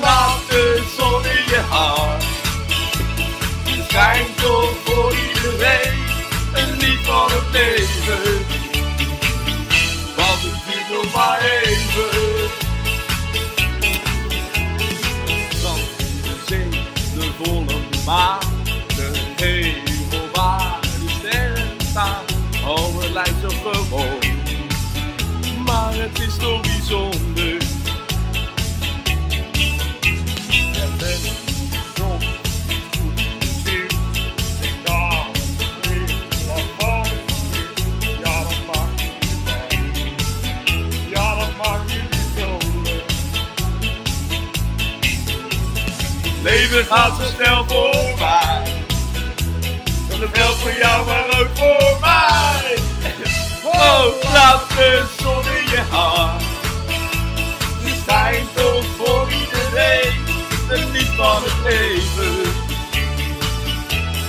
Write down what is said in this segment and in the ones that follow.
Laat de zon in je hart. Het schijnt toch voor iedereen. En niet van het leven. Want het duurt nog maar even. Zand, de zee, de volle maan, maakt je niet vrolijk. Leven gaat zo snel voorbij. Dat geldt voor jou, maar ook voor mij. Oh, laat de Het leven.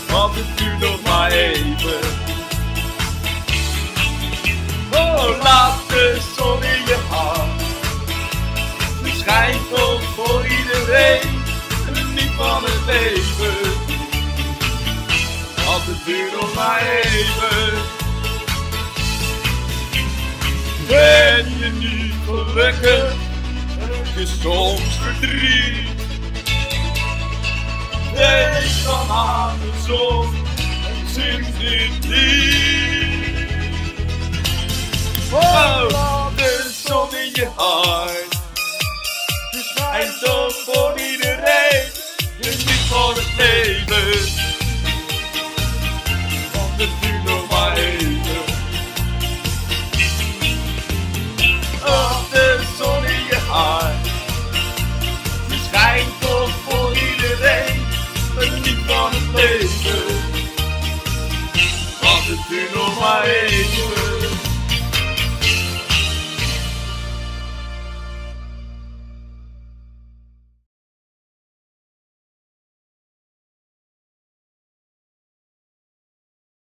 Want het duurt nog maar even. Oh, laat de zon in je hart. Die schijnt toch voor iedereen. En niet van het leven. Want het duurt nog maar even. Ben je niet gelukkig? Heb je soms verdriet? Zon en zing dit lied. Oh, de zon in je hart. Schijnt toch voor iedereen. Is niet voor het leven. on a stage. Wanted to know my age.